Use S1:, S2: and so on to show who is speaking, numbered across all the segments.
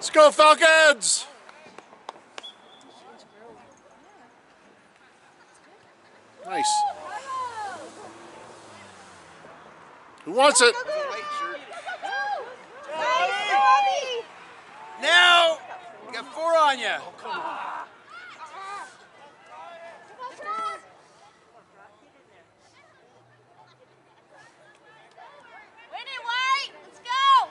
S1: Let's go Falcons! Nice. Who wants it?
S2: There's a white shirt. Now! You got four on you.
S3: Win it, White! Let's go!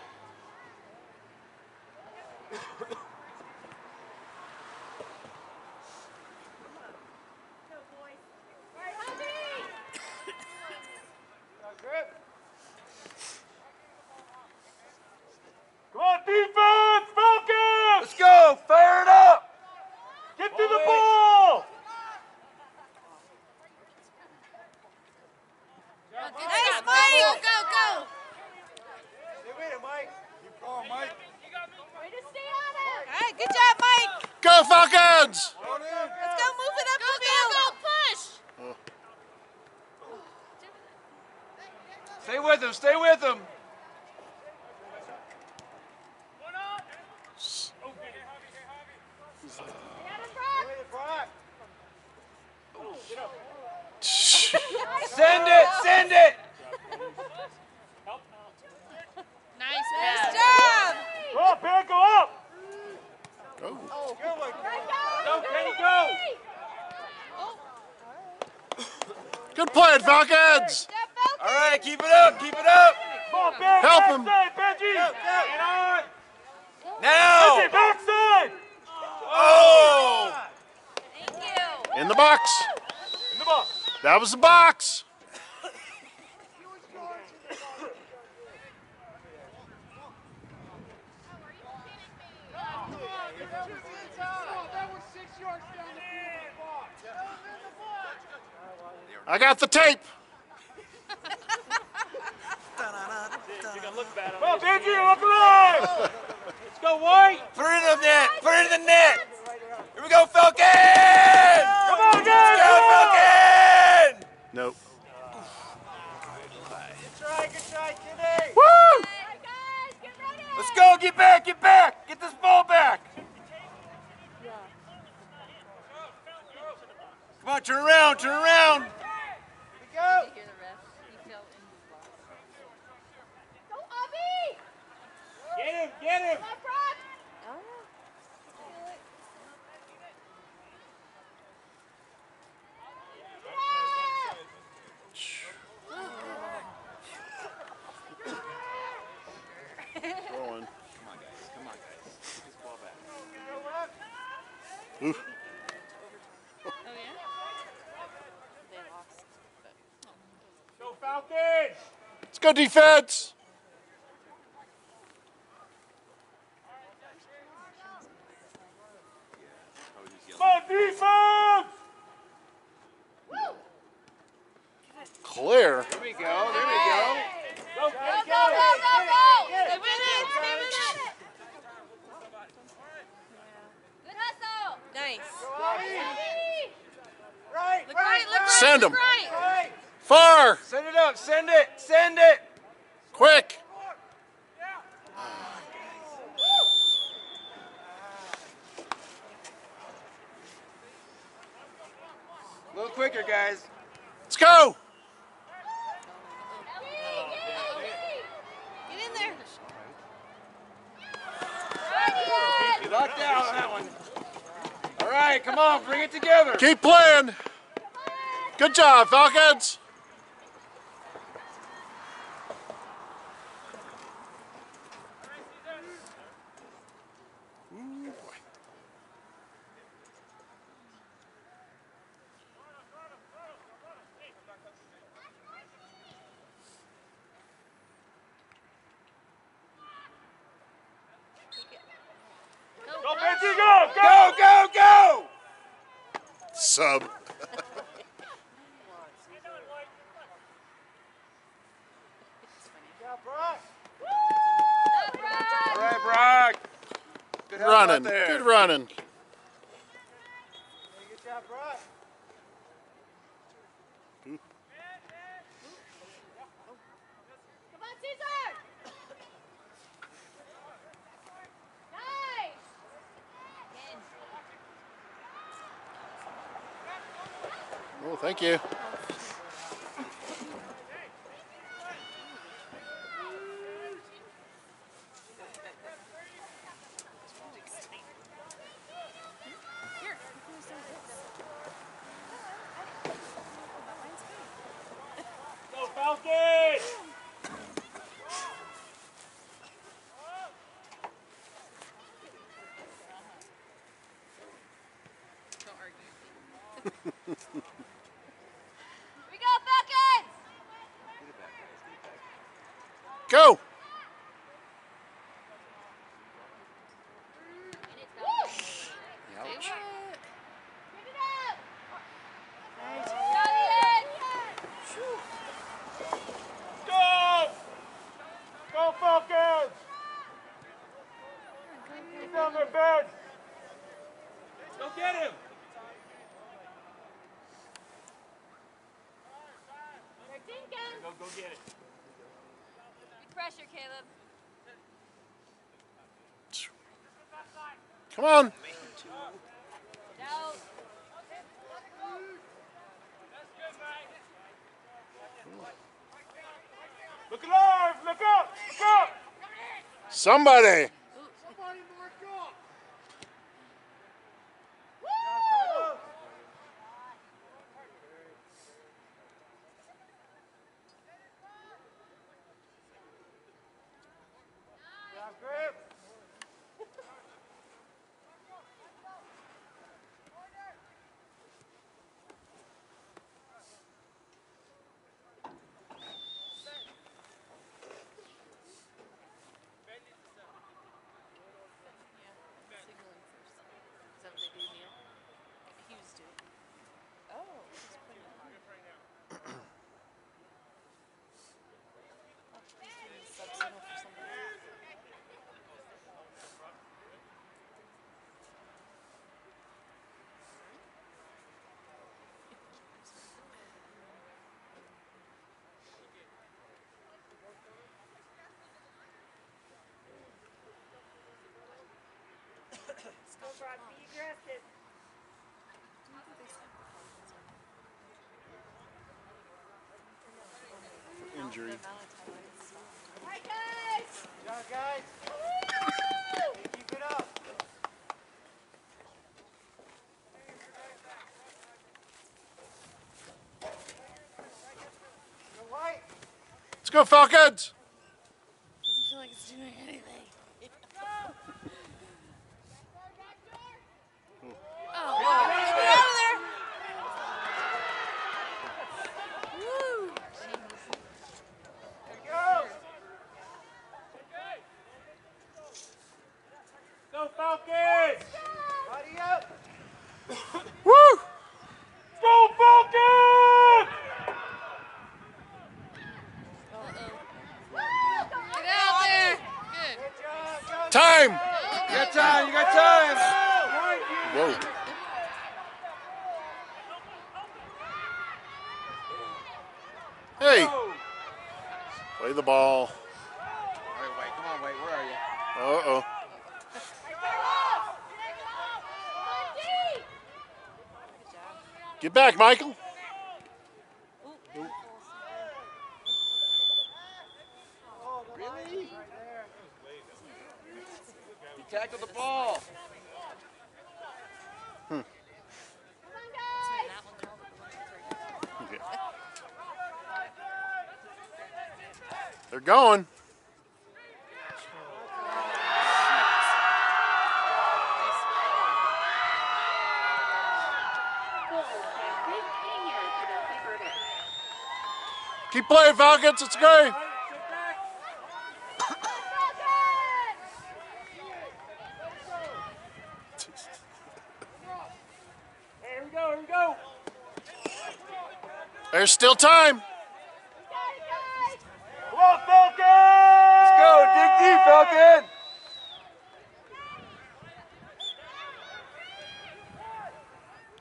S4: Come on, defense! Falcons!
S2: Let's go! Fire it up!
S4: Get to the ball!
S3: Nice, Mike! Go, go, go!
S2: Stay with it, Mike. You call, Mike.
S3: Way to stay on it! All right, good job, Mike!
S1: Go Falcons!
S2: Hold in.
S3: Let's go move it up go, the field! Go, go, push!
S2: Stay with him, stay with him. Send it, send it.
S3: Nice, nice job!
S4: Go up, Ben, go up!
S1: Go.
S4: Go, Kenny, go!
S1: Good play, Falcons!
S2: All right, keep it up, keep it up.
S4: Come on, Ben!
S1: Help him.
S4: backside, Benji!
S2: Go, go.
S4: Get on!
S2: Now.
S4: Backside!
S2: Oh!
S3: Thank you!
S1: In the box.
S4: In the box.
S1: That was the box. I got the tape.
S4: Come on, Benji, look alive! Let's go, White!
S2: Put it in the net, put it in the net. Here we go, Falcons!
S4: Come on, guys!
S2: Go, Falcons!
S1: Nope.
S4: Good try, good try, Kenny!
S1: Woo!
S3: All right, guys, get ready!
S2: Let's go, get back, get back. Get this ball back. Come on, turn around, turn around. Here we go.
S3: Go, Abby!
S4: Get him, get him!
S3: Up front!
S1: Throwing.
S2: Come on, guys. Come on, guys. Get this ball back.
S1: Oof.
S4: Go, Falcons!
S1: Let's go defense.
S4: Come defense!
S1: Clear.
S2: There we go, there we go.
S4: Go,
S3: Go, go, go, go, go! Stay with it! Stay with it! Good hustle! Nice.
S4: Right,
S3: Look right, look right,
S1: Send
S3: look
S1: 'em.
S3: right!
S4: Right!
S1: Far.
S2: Send it up, send it, send it.
S1: Quick.
S2: A little quicker, guys.
S1: Let's go.
S3: Get in there.
S2: You lucked out on that one. All right, come on, bring it together.
S1: Keep playing. Good job, Falcons.
S2: Go, go, go!
S3: Sub.
S2: Brock. Good help out
S3: running.
S2: there.
S3: Good running.
S5: Come on, Caesar!
S3: Thank you.
S4: Go Falcons!
S5: Here we go, Falcons!
S3: Go.
S2: Ouch.
S5: Get it up! Got it!
S4: Go! Go Falcons! Get down there, Ben! Go get him!
S5: They're dinking!
S4: Go, go get it.
S5: Good pressure, Caleb.
S3: Come on.
S4: Look alive! Look up! Look up!
S3: Somebody. Injury.
S5: Right, guys!
S1: Job, guys.
S5: Woo!
S1: Keep it up.
S3: Let's go Falcons.
S6: Doesn't feel like it's doing anything. oh, get out of there! Woo!
S1: Go.
S4: Go Falcons!
S1: Body up.
S3: Woo.
S4: Go Falcons!
S6: Get out there! Good.
S1: Good job. Go.
S3: Time.
S2: You got time, you got time.
S3: Whoa. Hey. Play the ball.
S2: All right, wait, come on, wait, where are you?
S3: Uh oh. Get back, Michael.
S2: Really? You tackled the ball.
S3: Okay. They're going. Keep playing, Falcons. It's great.
S1: There's still time.
S4: Come on, Falcon!
S2: Let's go. Dig deep, Falcon.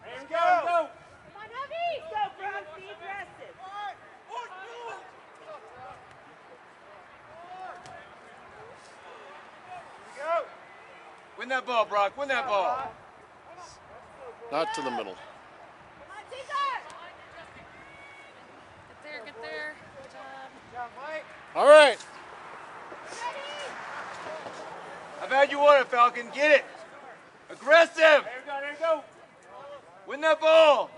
S4: There we go. go.
S3: Go, Brock. Be aggressive.
S7: Go.
S2: Win that ball, Brock. Win that ball.
S1: Not to the middle.
S6: Get there, get there. Good job.
S7: Good job, Mike.
S1: All right.
S2: I've had you want it, Falcon. Get it. Aggressive.
S4: There we go, there we go.
S2: Win that ball.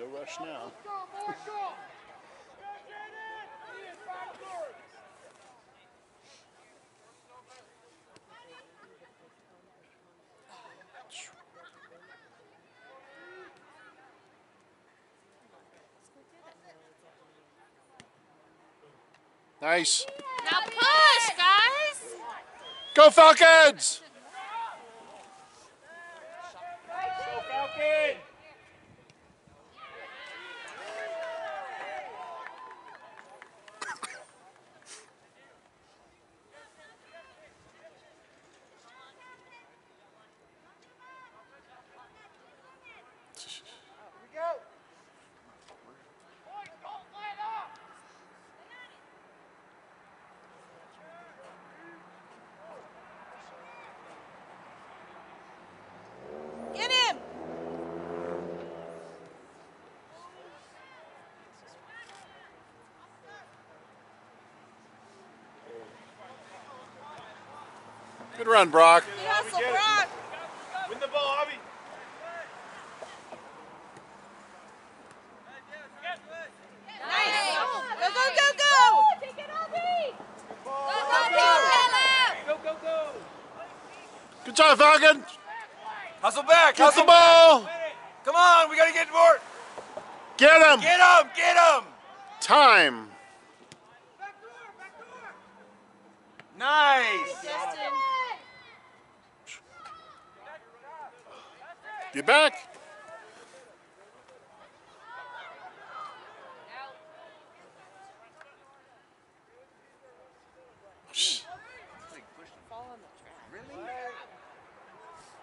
S1: No rush now. Nice.
S6: Now push, guys.
S1: Go Falcons! Good run, Brock.
S3: Good hustle. Brock.
S4: Win the ball, Avi.
S3: Nice. Go, go, go, go. Take it, Obi. Go, go, Caleb.
S4: Go, go, go.
S1: Good job, Falcon.
S2: Hustle back.
S1: Get the
S2: hustle back. Come on. We got to get more.
S1: Get him.
S2: Get him. Get him.
S1: Time.
S2: Nice.
S3: Justin.
S1: Get back.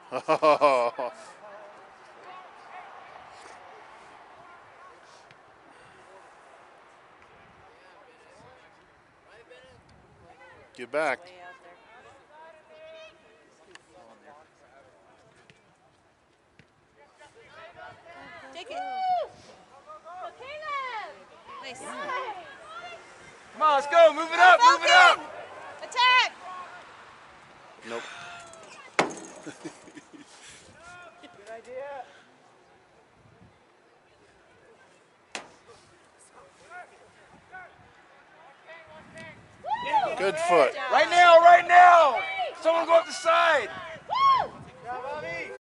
S1: Get back.
S3: Uh, Take it. Nice.
S2: Come on. Let's go. Move it up. Move it up.
S3: Attack.
S1: Nope.